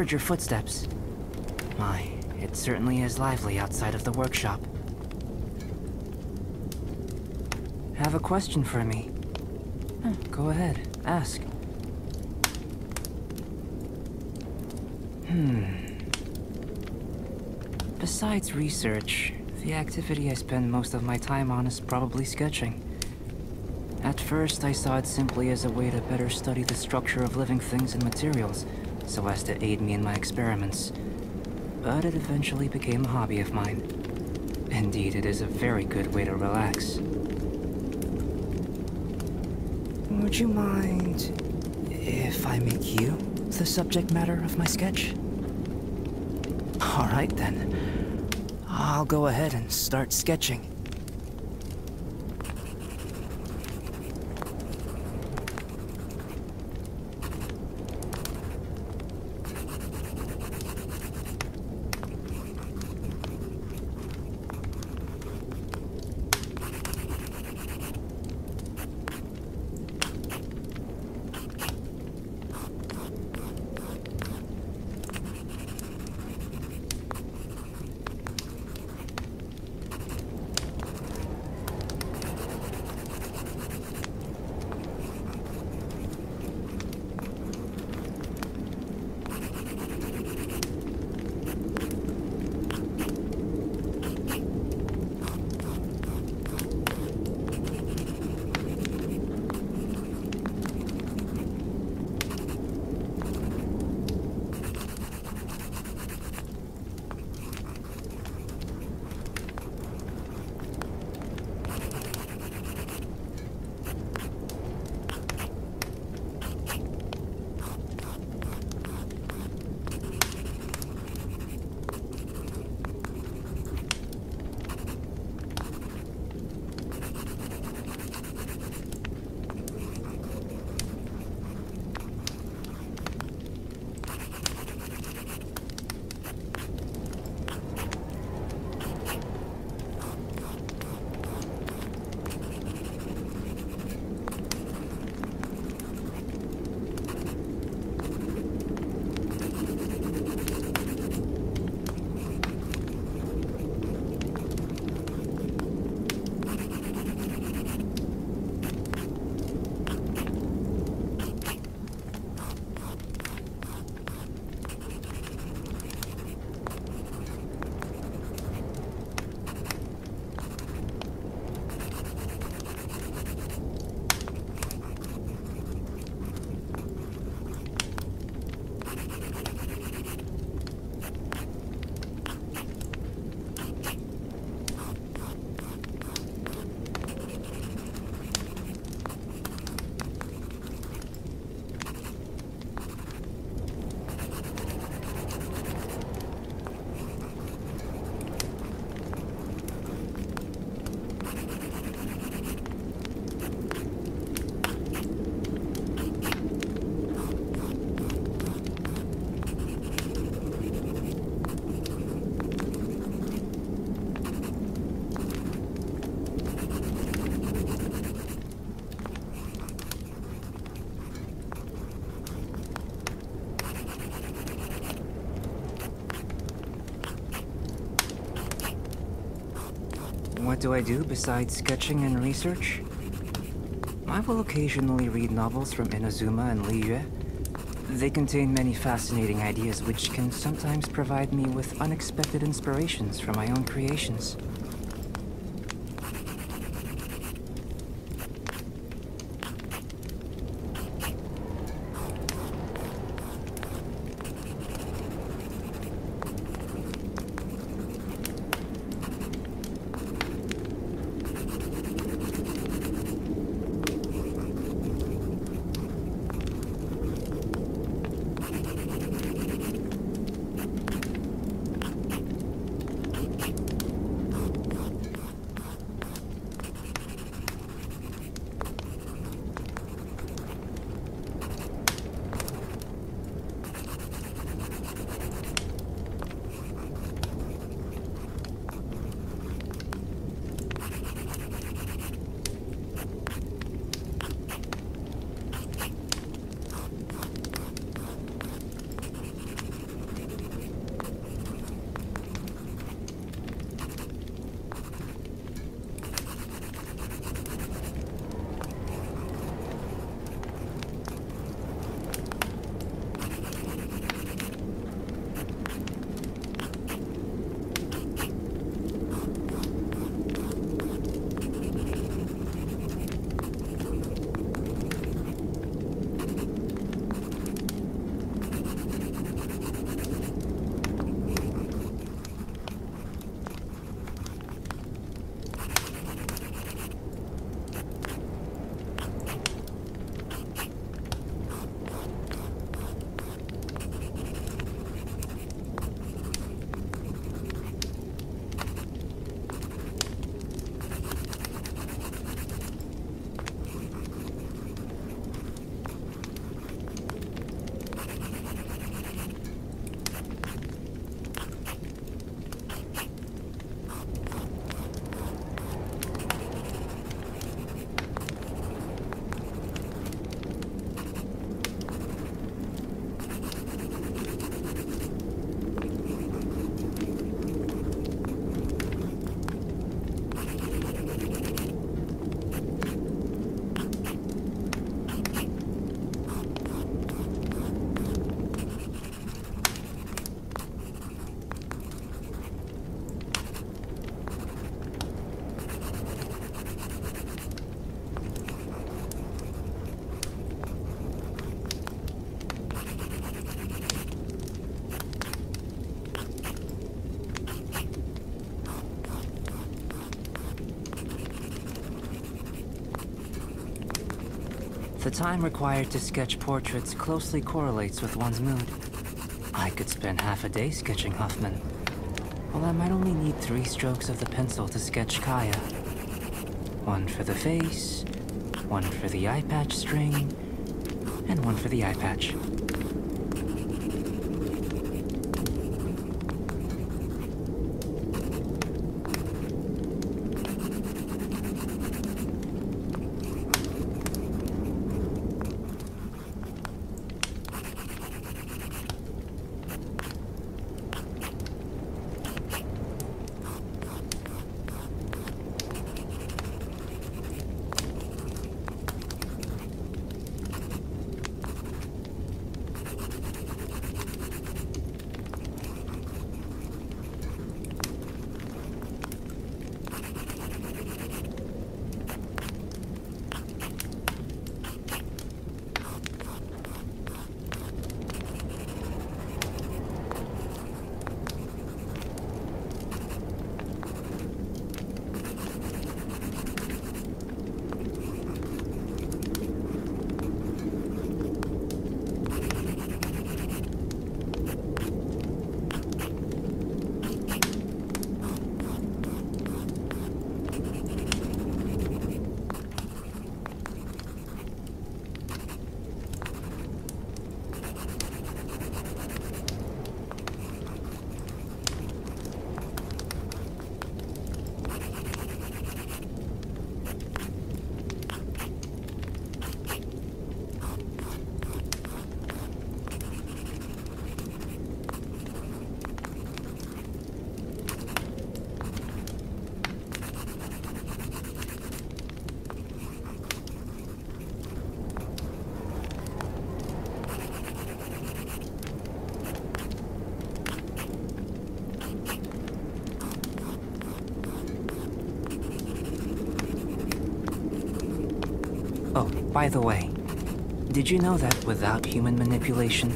heard your footsteps. My, it certainly is lively outside of the workshop. Have a question for me? Huh, go ahead, ask. Hmm. Besides research, the activity I spend most of my time on is probably sketching. At first, I saw it simply as a way to better study the structure of living things and materials, so as to aid me in my experiments. But it eventually became a hobby of mine. Indeed, it is a very good way to relax. Would you mind if I make you the subject matter of my sketch? All right then. I'll go ahead and start sketching. What do I do besides sketching and research? I will occasionally read novels from Inazuma and Liyue. They contain many fascinating ideas which can sometimes provide me with unexpected inspirations for my own creations. The time required to sketch portraits closely correlates with one's mood. I could spend half a day sketching Huffman. Well, I might only need three strokes of the pencil to sketch Kaeya. One for the face, one for the eye patch string, and one for the eye patch. By the way, did you know that without human manipulation,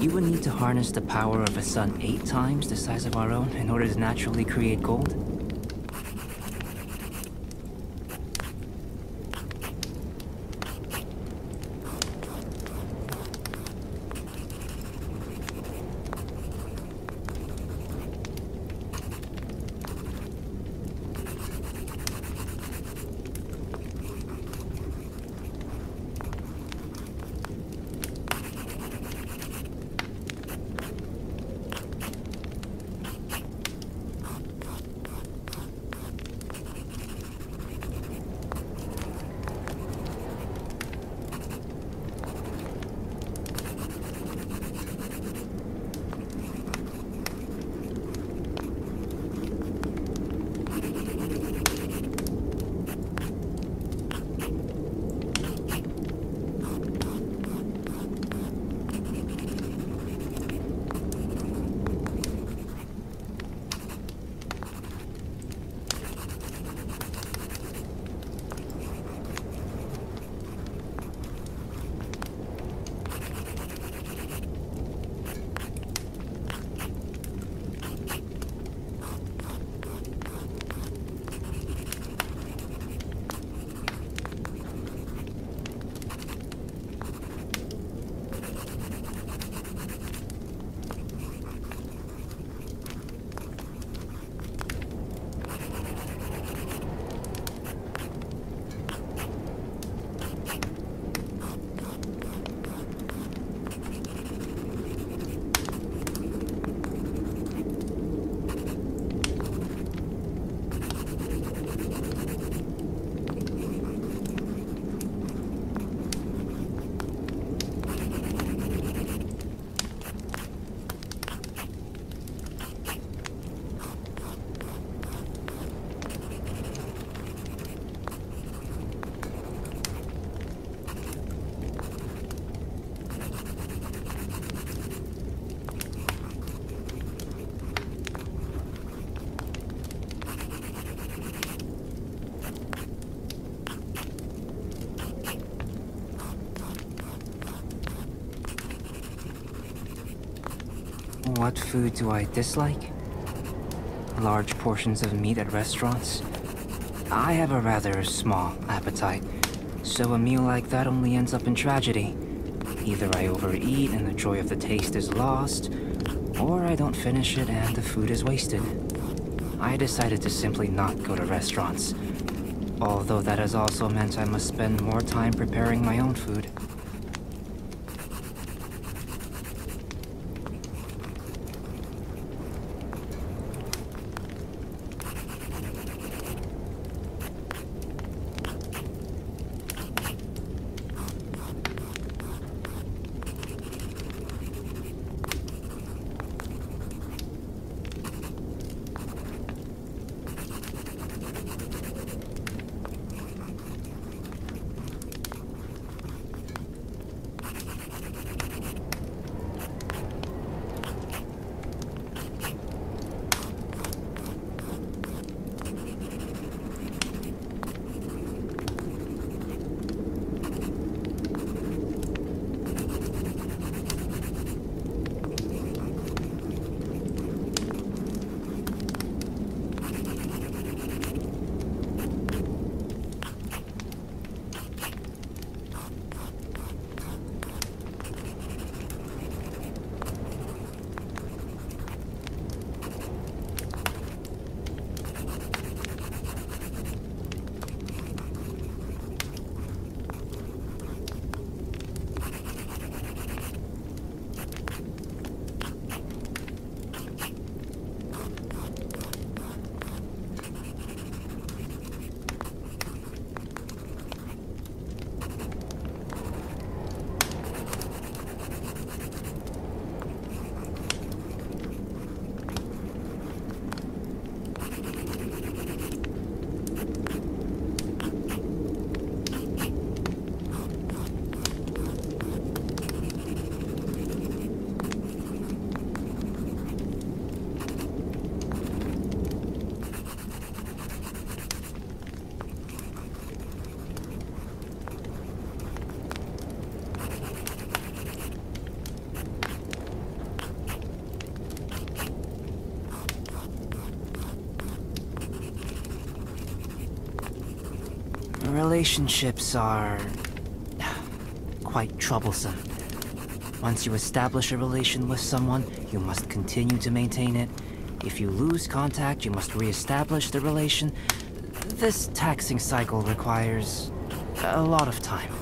you would need to harness the power of a sun eight times the size of our own in order to naturally create gold? Food do I dislike? Large portions of meat at restaurants? I have a rather small appetite, So a meal like that only ends up in tragedy. Either I overeat and the joy of the taste is lost, or I don't finish it and the food is wasted. I decided to simply not go to restaurants. Although that has also meant I must spend more time preparing my own food. Relationships are... quite troublesome. Once you establish a relation with someone, you must continue to maintain it. If you lose contact, you must re-establish the relation. This taxing cycle requires... a lot of time.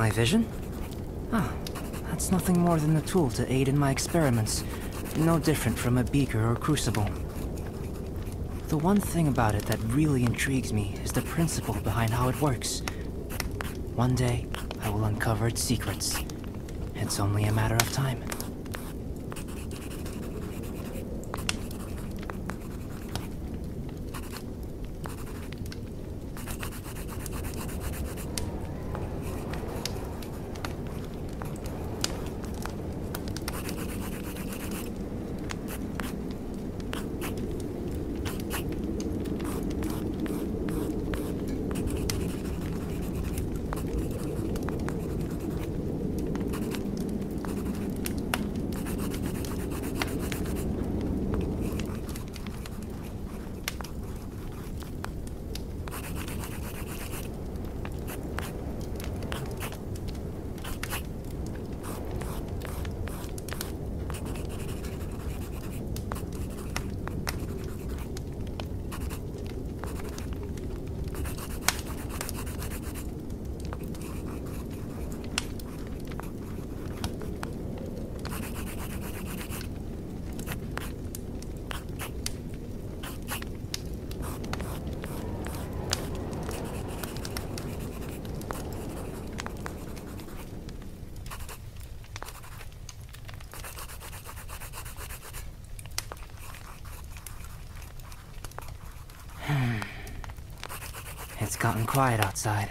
My vision? Ah, that's nothing more than a tool to aid in my experiments. No different from a beaker or crucible. The one thing about it that really intrigues me is the principle behind how it works. One day, I will uncover its secrets. It's only a matter of time. It's gotten quiet outside.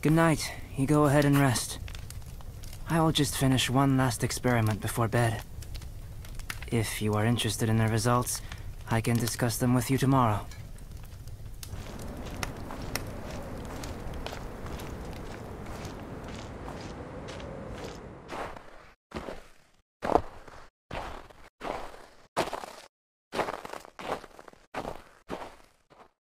Good night. You go ahead and rest. I will just finish one last experiment before bed. If you are interested in the results, I can discuss them with you tomorrow.